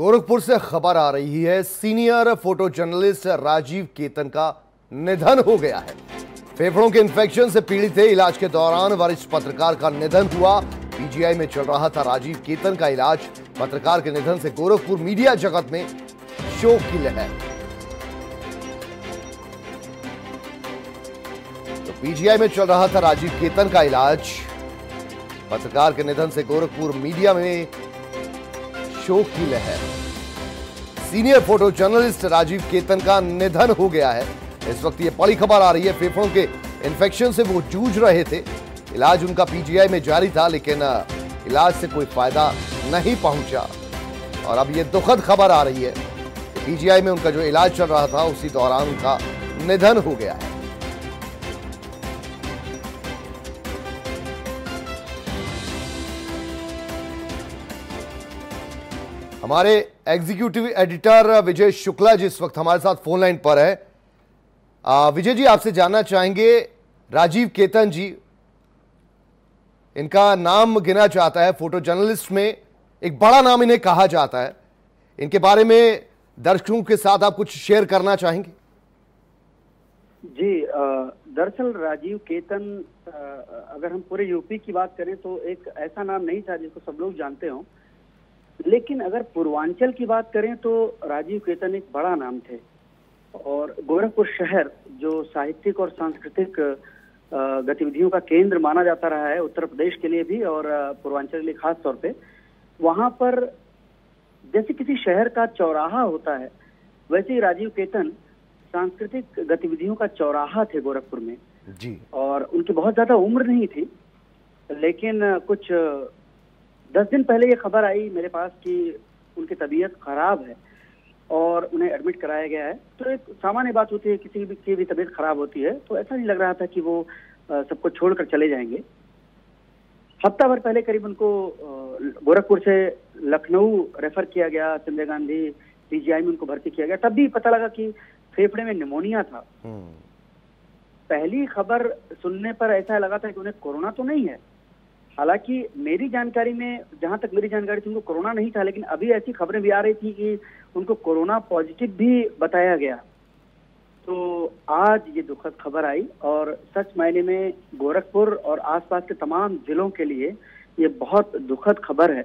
गोरखपुर से खबर आ रही है, senior photo journalist Rajiv Ketan का निधन हो गया है। फेफड़ों के इन्फेक्शन से पीड़ित थे, इलाज के दौरान वरिष्ठ पत्रकार का निधन हुआ। पीजीआई में चल रहा था राजीव केतन का इलाज। पत्रकार के निधन से गोरखपुर मीडिया जगत में शोक की लहर। तो पीजीआई में चल रहा था राजीव केतन का इलाज। पत्रकार के निधन से गोरखपुर मीडिया में शोक की लहर। Senior photo journalist Rajiv Ketan का निधन हो गया है। इस वक्त ये बड़ी खबर आ रही है, फेफड़ों के इन्फेक्शन से वो जूझ रहे थे। इलाज उनका पीजीआई में जारी था, लेकिन इलाज से कोई फ़ायदा नहीं पहुँचा। और अब ये दुखद खबर आ रही है पीजीआई में उनका जो इलाज चल रहा था, उसी दौरान उनका निधन हो गया है। हमारे एग्जीक्यूटिव एडिटर विजय शुक्ला जी इस वक्त हमारे साथ फ़ोन लाइन पर है। विजय जी, आपसे जानना चाहेंगे, राजीव केतन जी, इनका नाम गिना जाता है फ़ोटो जर्नलिस्ट में एक बड़ा नाम इन्हें कहा जाता है। इनके बारे में दर्शकों के साथ आप कुछ शेयर करना चाहेंगे? जी दरअसल राजीव केतन अगर हम पूरे यूपी की बात करें तो एक ऐसा नाम नहीं था जिसको सब लोग जानते हों। लेकिन अगर पूर्वांचल की बात करें तो राजीव केतन एक बड़ा नाम थे। और गोरखपुर शहर जो साहित्यिक और सांस्कृतिक गतिविधियों का केंद्र माना जाता रहा है उत्तर प्रदेश के लिए भी और पूर्वांचल के लिए खास तौर पे वहाँ पर जैसे किसी शहर का चौराहा होता है वैसे ही राजीव केतन सांस्कृतिक गतिविधियों का चौराहा थे गोरखपुर में। जी। और उनकी बहुत ज़्यादा उम्र नहीं थी लेकिन कुछ दस दिन पहले ये खबर आई मेरे पास कि उनकी तबीयत खराब है और उन्हें एडमिट कराया गया है। तो एक सामान्य बात होती है किसी भी की भी तबीयत खराब होती है तो ऐसा नहीं लग रहा था कि वो सबको छोड़कर चले जाएँगे। हफ़्ता भर पहले करीब उनको गोरखपुर से लखनऊ रेफर किया गया संजय गांधी पीजीआई में उनको भर्ती किया गया। तब भी पता लगा कि फेफड़े में निमोनिया था। हम्म। पहली खबर सुनने पर ऐसा लगा था कि उन्हें कोरोना तो नहीं है हालाँकि मेरी जानकारी में, जहाँ तक मेरी जानकारी थी, उनको कोरोना नहीं था, लेकिन अभी ऐसी खबरें भी आ रही थी कि उनको कोरोना पॉजिटिव भी बताया गया। तो आज ये दुखद खबर आई और सच मायने में गोरखपुर और आसपास के तमाम जिलों के लिए ये बहुत दुखद खबर है।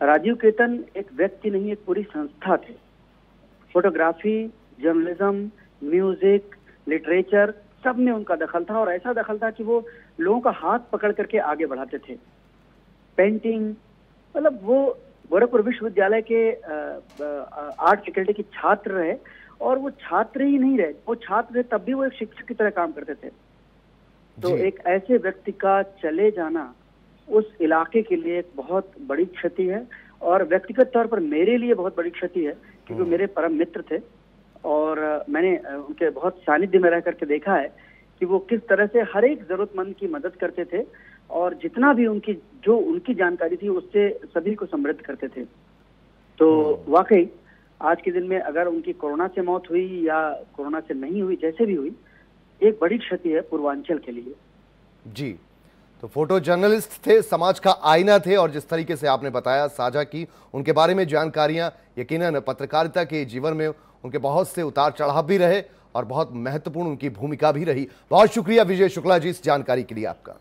राजीव केतन एक व्यक्ति नहीं, एक पूरी संस्था थे। फोटोग्राफी, जर्नलिज्म, म्यूज़िक, लिटरेचर सब में उनका दखल था और ऐसा दखल था कि वो लोगों का हाथ पकड़ करके आगे बढ़ाते थे। पेंटिंग मतलब वो गोरखपुर विश्वविद्यालय के आर्ट फैकल्टी के छात्र रहे और वो छात्र ही नहीं रहे। वो छात्र रहे तब भी वो एक शिक्षक की तरह काम करते थे। तो एक ऐसे व्यक्ति का चले जाना उस इलाके के लिए एक बहुत बड़ी क्षति है और व्यक्तिगत तौर पर मेरे लिए बहुत बड़ी क्षति है क्योंकि हम्म। मेरे परम मित्र थे। मैंने उनके बहुत सानिध्य में रह करके देखा है कि वो किस तरह से हर एक जरूरतमंद की मदद करते थे और जितना भी उनकी जो उनकी जानकारी थी उससे सभी को समृद्ध करते थे तो हम्म। वाकई आज के दिन में अगर उनकी कोरोना से मौत हुई या कोरोना से नहीं हुई जैसे भी हुई एक बड़ी क्षति है पूर्वांचल के लिए जी तो फ़ोटो जर्नलिस्ट थे समाज का आईना थे और जिस तरीके से आपने बताया साझा की उनके बारे में जानकारियाँ यकीनन पत्रकारिता के जीवन में उनके बहुत से उतार चढ़ाव भी रहे और बहुत महत्वपूर्ण उनकी भूमिका भी रही। बहुत शुक्रिया विजय शुक्ला जी इस जानकारी के लिए आपका।